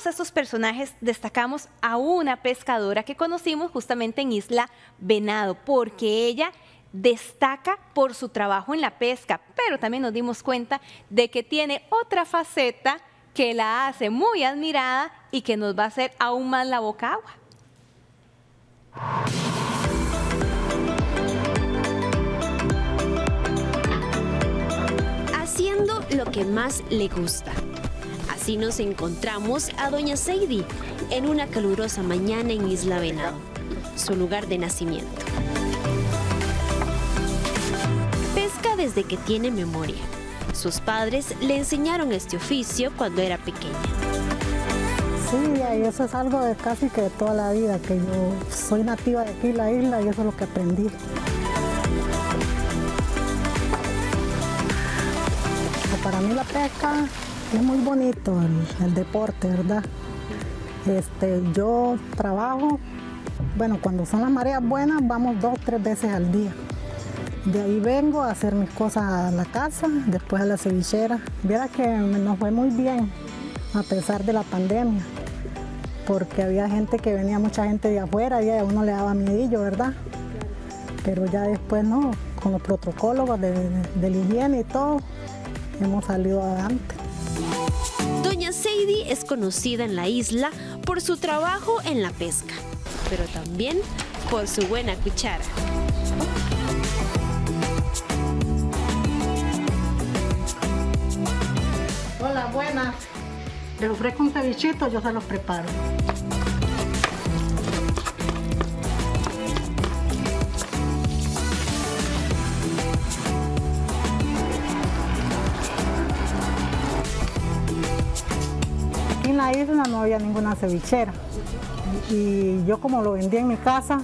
todos estos personajes destacamos a una pescadora que conocimos justamente en Isla Venado, porque ella destaca por su trabajo en la pesca, pero también nos dimos cuenta de que tiene otra faceta que la hace muy admirada y que nos va a hacer aún más la boca agua. Haciendo lo que más le gusta. Así nos encontramos a Doña Seidi en una calurosa mañana en Isla Venado, su lugar de nacimiento. Pesca desde que tiene memoria. Sus padres le enseñaron este oficio cuando era pequeña. Sí, y eso es algo de casi que de toda la vida, que yo soy nativa de aquí, la isla, y eso es lo que aprendí. Para mí la pesca es muy bonito, el, deporte, ¿verdad? Este, yo trabajo, bueno, cuando son las mareas buenas, vamos dos, tres veces al día. De ahí vengo a hacer mis cosas a la casa, después a la cevichera. Viera que nos fue muy bien, a pesar de la pandemia, porque había gente que venía, mucha gente de afuera y a uno le daba miedillo, ¿verdad? Pero ya después no, con los protocolos de, de, la higiene y todo, hemos salido adelante. Doña Seidi es conocida en la isla por su trabajo en la pesca, pero también por su buena cuchara. Hola, buenas. Les ofrezco un cevichito, yo se los preparo. La isla no había ninguna cevichera. Y yo como lo vendía en mi casa,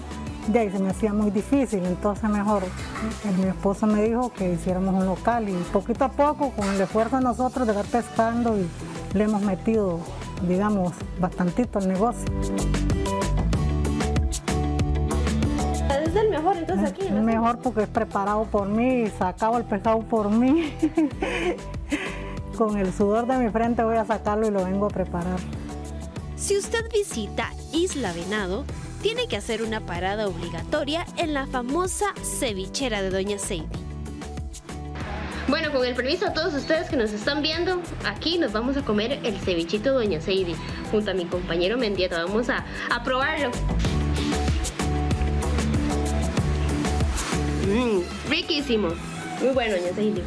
de ahí se me hacía muy difícil, entonces mejor mi esposo me dijo que hiciéramos un local y poquito a poco, con el esfuerzo de nosotros de estar pescando, y le hemos metido, digamos, bastantito al negocio. ¿Es el mejor entonces aquí? ¿no? Mejor porque es preparado por mí, sacado el pescado por mí. con el sudor de mi frente voy a sacarlo y lo vengo a preparar. Si usted visita Isla Venado, tiene que hacer una parada obligatoria en la famosa cevichera de Doña Seidi. Bueno, con el permiso a todos ustedes que nos están viendo, aquí nos vamos a comer el cevichito Doña Seidi. Junto a mi compañero Mendieta, vamos a, a probarlo. Mmm, riquísimo. Muy bueno, Doña Seidi.